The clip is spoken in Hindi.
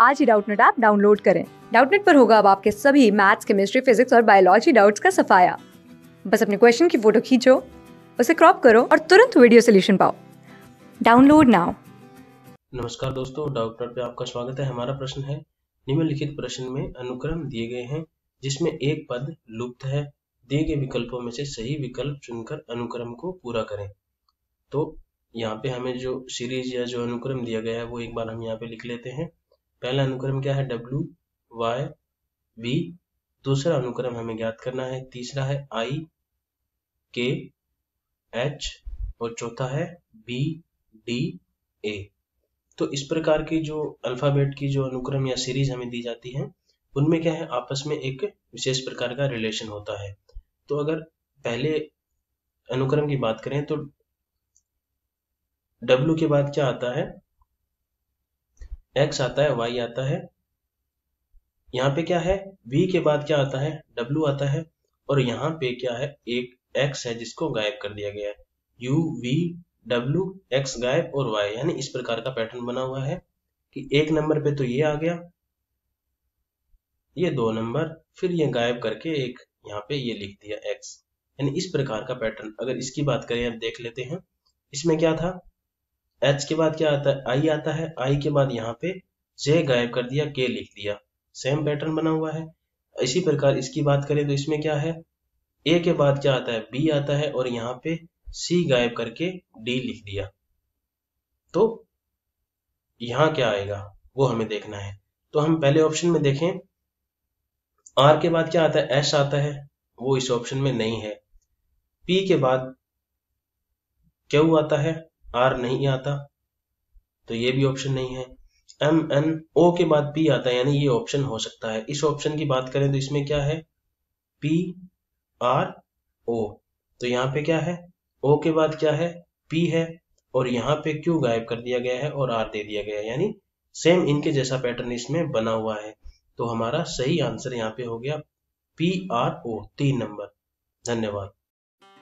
आज ही डाउटनेट ऐप डाउनलोड करें। डाउटनेट पर होगा अब आपके सभी मैथ्स, केमिस्ट्री, फिजिक्स और बायोलॉजी डाउट्स का सफाया। बस अपने क्वेश्चन की फ़ोटो खींचो, उसे क्रॉप करो और तुरंत वीडियो सोल्यूशन पाओ। Download now. नमस्कार दोस्तों डॉक्टर पे आपका स्वागत है। हमारा प्रश्न है, निम्नलिखित प्रश्न में अनुक्रम दिए गए हैं, जिसमें एक पद लुप्त है। दिए गए विकल्पों में से सही विकल्प चुनकर अनुक्रम को पूरा करें। तो यहाँ पे हमें जो सीरीज़ या जो अनुक्रम दिया गया है, वो एक बार हम यहाँ पे लिख लेते हैं। पहला अनुक्रम क्या है? डब्ल्यू वाई वी दूसरा अनुक्रम हमें ज्ञात करना है। तीसरा है आई के एच और चौथा है बी डी ए तो इस प्रकार की जो अल्फ़ाबेट की जो अनुक्रम या सीरीज़ हमें दी जाती है, उनमें क्या है? आपस में एक विशेष प्रकार का रिलेशन होता है। तो अगर पहले अनुक्रम की बात करें तो डब्ल्यू के बाद क्या आता है? एक्स आता है वाई आता है। यहाँ पे क्या है? वी के बाद क्या आता है? डब्ल्यू आता है। और यहाँ पे क्या है? एक एक्स है जिसको गायब कर दिया गया है। यू वी डब्ल्यू एक्स गायब और वाई यानी इस प्रकार का पैटर्न बना हुआ है कि एक नंबर पे तो ये आ गया, ये दो नंबर फिर ये गायब करके एक यहाँ पे ये लिख दिया एक्स यानी इस प्रकार का पैटर्न अगर इसकी बात करें, आप देख लेते हैं, इसमें क्या था? एच के बाद क्या आता है? आई आता है। आई के बाद यहाँ पे जे गायब कर दिया के लिख दिया। सेम पैटर्न बना हुआ है। इसी प्रकार इसकी बात करें तो इसमें क्या है? ए के बाद क्या आता है? बी आता है और यहाँ पे सी गायब करके डी लिख दिया। तो यहाँ क्या आएगा? वो हमें देखना है। तो हम पहले ऑप्शन में देखें। आर के बाद क्या आता है? एस आता है। वो इस ऑप्शन में नहीं है। पी के बाद क्यू आता है? आर नहीं आता तो ये भी ऑप्शन नहीं है। एम एन ओ के बाद पी आता है, यानी ये ऑप्शन हो सकता है। इस ऑप्शन की बात करें तो इसमें क्या है? पी आर ओ तो यहाँ पे क्या है? ओ के बाद क्या है? पी है, और यहाँ पे क्यू गायब कर दिया गया है और आर दे दिया गया है। यानी सेम इनके जैसा पैटर्न इसमें बना हुआ है। तो हमारा सही आंसर यहाँ पे हो गया पी आर ओ तीन नंबर धन्यवाद।